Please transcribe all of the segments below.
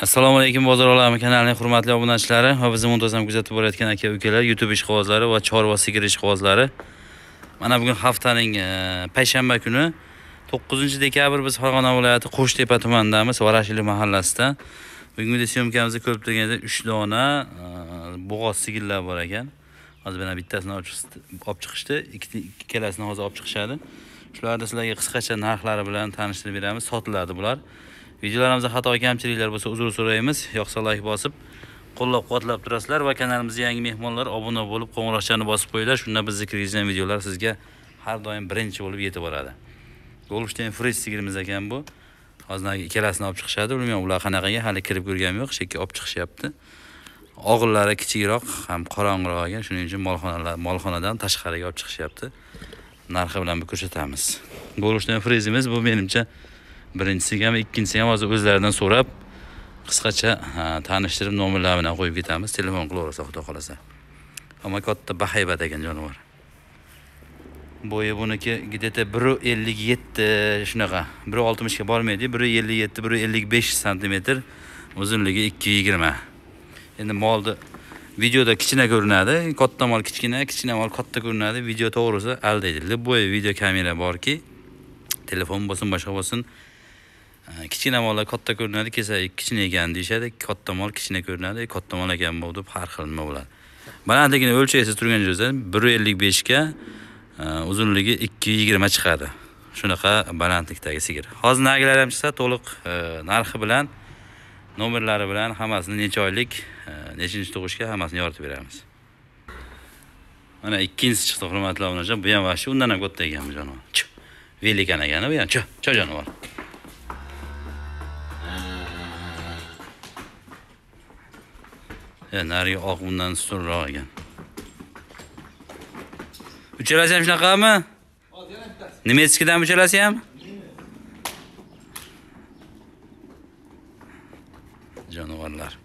assalomu alaykum bozor olami kanalining hurmatli obunachilari va bizni muntazam kuzatib borayotgan aka ukalar youtube ishqibozlari va chorva sigir ishqibozlari mana bugun haftaning e, payshanba kuni 9 dekabr biz farg'ona viloyati qo'shtepa tumanidamiz varashili mahallasida. Bugungi syomkamizda ko'rib turganda 3 dona e, bo'g'oz sigirlar bor ekan. Hozir mana bittasini olib chiqishdi- ikkalasini hozir olib chiqishadi. Shularni sizlarga qisqacha narxlari bilan tanishtirib beramiz sotiladi bular. Videolarimizda xato kamchiliklar bo'lsa uzr so'raymiz. Yoqsa like bosib qo'llab quvvatlab turasizlar va kanalimizga yangi mehmonlar obuna bo'lib qo'ng'iroqchani bosib qo'yinglar. Shunda biz kirgizgan videolar sizga har doim birinchi bo'lib yetib boradi. Golshtayn friz sigirimiz ekan bu. Hozir ikkalasini olib chiqishadi bilmayman ular qanaqaga? Hali kirib ko'rganim yo'q shekki olib chiqishyapti. Og'illari kichikroq ham qorong'iroq ekan shuning uchun molxonalar molxonadan tashqariga olib chiqishyapti. Narxi bilan bir ko'rsatamiz. Golshtayn frizimiz bu menimcha birinchisiga ham ikkinchisiga ham hozir o'zlaridan so'rab qisqacha tanishtirib nomerlari bilan qo'yib ketamiz telefon qilaversa xudo xohlasa. Ammo katta bahaybat ekan jonivor. Bo'yi buniki где то bir ellik yetti shunaqa. bir oltmishga bormaydi. bir ellik yetti bir ellik besh santimetr uzunligi ikki yigirma. Endi molni videoda kichkina ko'rinadi. Katta mol kichkina kichkina mol katta ko'rinadi. Video to'g'risi aldaydi. Любой video kamera borki telefon bo'lsin boshqa bo'lsin. Kichkina mollar katta ko'rinadi kesak kichkina ekan deyishadi. Katta mol kichkina ko'rinadi katta mol ekan bu deb har xil nima bo'ladi. Balandligini o'lchaysiz turgan joyda bir ellik beshga e, uzunligi ikki yigirma chiqadi. Shunaqa balandlikdagi sigir. Hozir nagilar ham chiqsa to'liq e, narxi bilan nomerlari bilan hammasini necha oylik e, nechinchi tug'ishga hammasini yoritib beramiz. Mana ikkinchisi chiqdi hurmatli obunajon bu ham вообще undan ham katta ekan bu jonivor velikan ekan bu ham. Cho cho jonivor. Narigi oq bundan ustunroq ekan. Uchalasi ham shunaqami? Nemetskidan uchalasi ham? Jonivorlar.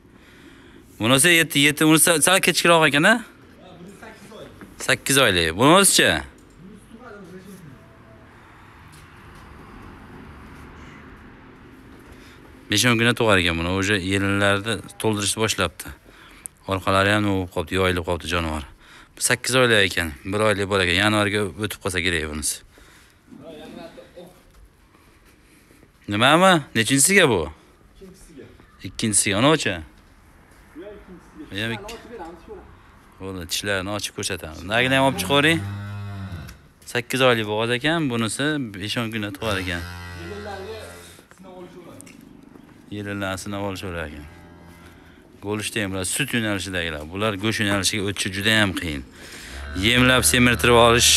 Bunisi 7 7 bunisi sal kechikroq ekan a? 8 oylik. Bunisichi? besh o'n kunda tug'ar ekan buni уже yelinlarni to'ldirishni boshlabdi orqalari ham nima bo'lib qolibdi yoyilib qolibdi jonivor. Sakkiz oylik ekan bir oylik bor ekan yanvarga o'tib qolsa kerak bunisi. Nimami? Nechinchisiga bu? Ikkinchisiga. Unachi bu ham ikki bo'ldi tishlarini ochib ko'rsatamiz nagini ham olib chiqavering sakkiz oylik bo'g'oz ekan bunisi besh o'n kunda tug'ar ekan. Yelinlarni sinab olishaverar ekan go'lishdayam bular sut yo'nalishidagilar bular go'sht yo'nalishiga o'tishi juda ham qiyin. Yemlab semirtirib olish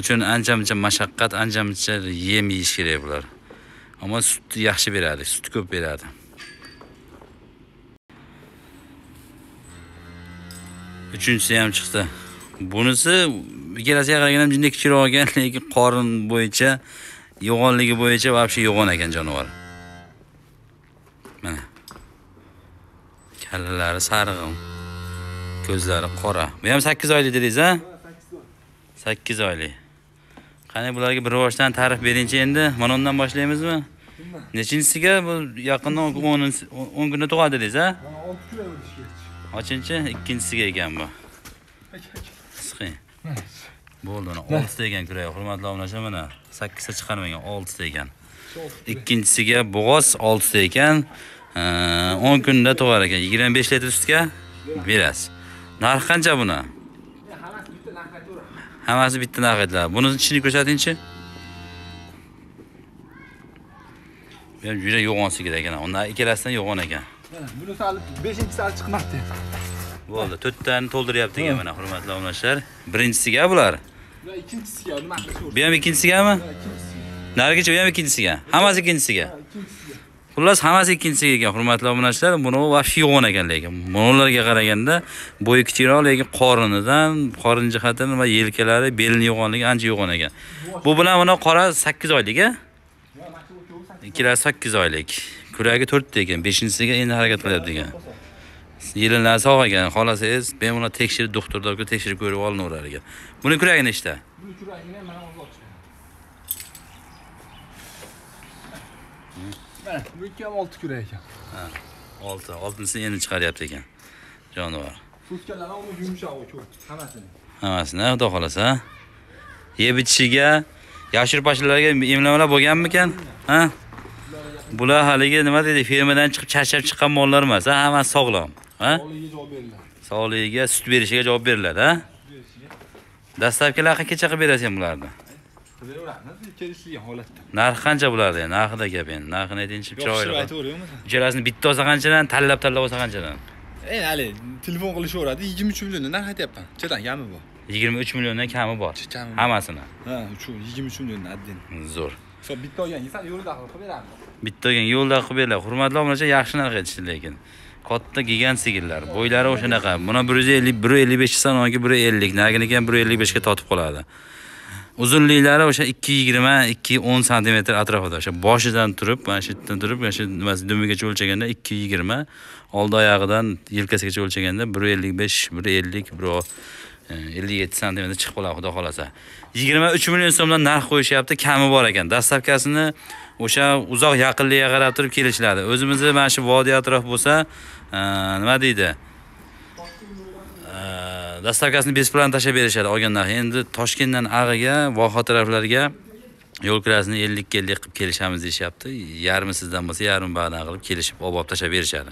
uchun ancha muncha mashaqqat ancha muncha yem yeyish kerak bular. Ammo sutni yaxshi beradi sut ko'p beradi. Uchinchisi ham chiqdi. Bunisi ikkalasiga qaraganda ham juda kichikroq ekan lekin qorin bo'yicha yo'g'onligi bo'yicha вообще yo'g'on ekan jonivor. Kallalari sarg'im ko'zlari qora. Bu ham sakkiz oylik dedingiz a sakkiz oylik. Qani bularga bir rivojdan ta'rif beringchi endi? Mana undan boshlaymizmi? Nechinchisiga? Bu yaqinda o'n kunda tug'adi dedingiz a ochinchi ikkinchisiga ekan bu. Siqing. Bo'ldi mana oltita ekan kurak hurmatli obunachi mana sakkizta chiqarmagan. Oltita ekan ikkinchisiga bo'g'oz oltita ekan o'n kunda tug'ar ekan. Yigirma besh litr sutga berasiz. Narxi qancha buni? Hammasi bitta narx aytiladi buni ichini ko'rsatingchi. Bu juda yo'g'on sigir ekan. Undan ikkalasidan yo'g'on ekan. Bunisi hali beshinchisi hali chiqmabdi. Bo'ldi. To'rttani to'ldiryapti ekan mana hurmatli obunachilar. Birinchisiga bular. Va ikkinchisiga bu ham ikkinchisigami ikkinchisiga narigichi bu ham ikkinchisiga hammasi ikkinchisiga xullas hammasi ikkinchisiga ekan hurmatli obunachilar. Buni yo'g'on ekan lekin bularga qaraganda bo'yi kichikroq lekin qorinidan qorin jihatidan va yelkalari belini yo'g'onligi ancha yo'g'on ekan. Bu bilan buni qora sakkiz oylik a ikkalasi sakkiz oylik. Kuragi to'rtta ekan beshinchisiga endi harakat qilyapti ekan yelinlari sog' ekan xohlasangiz bemalol tekshirib kelib tekshirib ko'rib olinaverar ekan. Buni kuragi nechta? Buni kuragini mana hozir ochgan Mana bu ikki ham olti kurak ekan. olti oltinchisini endi chiqaryapti ekan jonivor. Suskalari ham yumshoq ko'p. Hammasini. hammasini xudo xohlasa yeb ichishiga yashir pashlarga emlamalar bo'lganmikan? Ha? Bular haligi nima deydi fermadan chiqib charchab chiqqan mollar emas ha? Hammasi sog'lom ha? Sog'ligiga sut berishiga javob beriladi ha? Dastlabkilar kecha qilib berasiz bularni Kelishilgan holatda. narxi qancha bularni narxida gap endi narxini aytingchi chiroyli aytaveraymi? ijarasini bitta olsa qanchadan tanlab tanlab olsa qanchadan Ey, hali telefon qilishaveradi, 23 milliondan narx aytyapman. Chetan kami bor. yigirma uch milliondan kami bor Kami hammasini Ha, shu 23 milliondan addin. zo'r Shu bitta olgan inson yo'lida qilib beramiz. bitta olgan yo'lda qilib beriladi hurmatli obunachi yaxshi narx aytishdi lekin katta gigant sigirlar bo'ylari o'shanaqa buni bir yuz ellik bir ellik besh chiqsa uniki bir ellik naginiki ham bir ellik beshga totib qoladi uzunliklari o'sha ikki yigirma ikki o'n santimetr atrofida. O'sha boshidan turib mana shu yerdan turib mana shu nimasi dumigacha o'lchaganda ikki yigirma oldi oyog'idan yelkasigacha o'lchaganda bir ellik besh bir ellik bir e, ellik yetti santimetr chiqib qoladi xudo xohlasa. Yigirma uch million so'mdan narx qo'yishyapti kami bor ekan. Dastlabkasini o'sha uzoq yaqinlikka qarab turib kelishiladi o'zimizni mana shu vodiy atrof bo'lsa e, nima deydi? Dastavkasini besplan tashlab berishadi. Olgan narxi endi toshkentdan ag'iga voha taraflarga yo'l kirasini ellikka ellik qilib kelishamiz deyishyapti. Yarmi sizdan bo'lsa yarmi bag'dan qilib kelishib olib olib tashlab berishadi.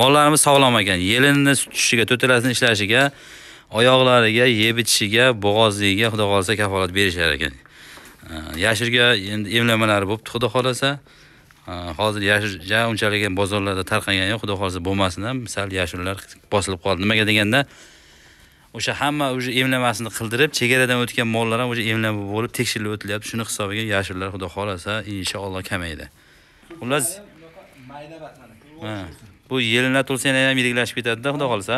Mollarimiz sog'lom ekan. Yelini sut tushishiga to'talasini ishlashiga oyoqlariga yeb ichishiga bo'g'ozligiga xudo xohlasa kafolat berishar ekan. Yashirga endi emlamalari bo'libdi xudo xohlasa. Hozir yashir unchalik bozorlarda tarqagani yo'q xudo xohlasa bo'lmasin ham. Sal yashirlar bosilib qoldi. Nimaga deganda o'sha hamma уже emlamasini qildirib chegaradan o'tgan mollar ham уже emlama bo'lib tekshirilib o'tilyapti shuni hisobiga yashirlar xudo xohlasa inshaalloh kamaydi xullas bu yelinlar to'lsa yana ham yiriklashib ketadida xudo xohlasa.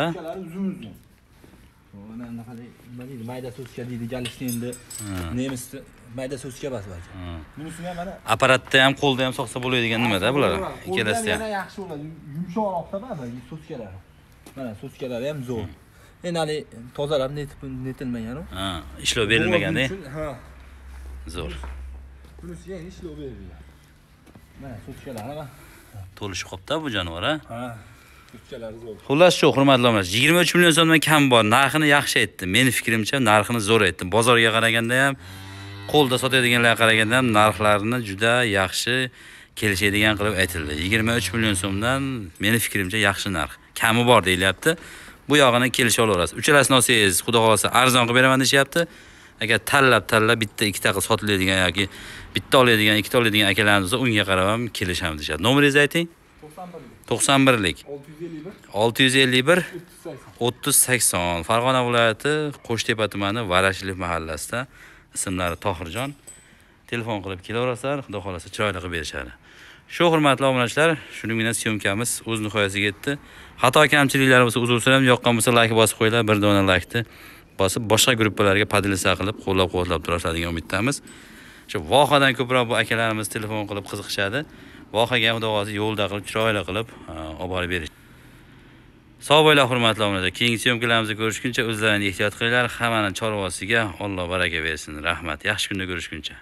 Mana nima deydi? Mayda suska deydi. Endi nemisni mayda suska bas. Ha. Bunisi ham mana apparatda ham qo'lda ham soqsa bo'ladigan nimada bular ikkalasida ham yaxshi bo'ladi. Yumshoqroqda ba'zi suskalari. Mana suskalari ham zo'r. Endi hali tozalab netib netilmagan-ku. ha ishlov berilmaganda Ha. zo'r Bunisi yana ishlov berilgan. Mana suskalari mana. to'lishib qolibdi bu jonivor ha Ha. Xullas shu hurmatli obunachi yigirma uch million so'mdan kam bor narxini yaxshi aytdi meni fikrimcha narxini zo'r aytdi bozorga qaraganda ham qo'lda sotadiganlarga qaraganda ham narxlarini juda yaxshi kelishadigan qilib aytildi yigirma uch million so'mdan meni fikrimcha yaxshi narx kami bor deyilyapti bu yog'ini kelisha olaverasiz uchalasini olsangiz xudo xohlasa arzon qilib beraman deyishyapti. Agar tanlab tanlab bitta ikkita qilib sotiladigan yoki bitta oladigan ikkita oladigan akalarimiz bo'lsa unga qarab ham kelishamiz deyishadi nomeringizni ayting. 91 to'qson birlik. 651 olti yuz ellik bir. O'ttiz sakson. Farg'ona viloyati qo'shtepa tumani varashli mahallasida. Ismlari tohirjon. Telefon qilib kelaverasizlar xudo xohlasa chiroyli qilib berishadi. Shu hurmatli obunachilar shuning bilan syomkamiz o'z nihoyasiga yetdi. Xato kamchiliklar bo'lsa uzr so'rayman yoqqan bo'lsa layk bosib qo'yinglar bir dona laykni bosib boshqa gruppalarga podelitsiya qilib qo'llab quvvatlab turasizlar degan umiddamiz. Shu vohadan ko'proq bu akalarimiz telefon qilib qiziqishadi. Vohaga ham xudo xohlasa yo'lda qilib chiroyli qilib olib borib berish. Sog' bo'linglar hurmatli obunachilar. Keyingi syomkalarimizni ko'rishguncha o'zlaringni ehtiyot qilinglar. Hammani chorvasiga alloh baraka bersin. Rahmat. Yaxshi kunda ko'rishguncha.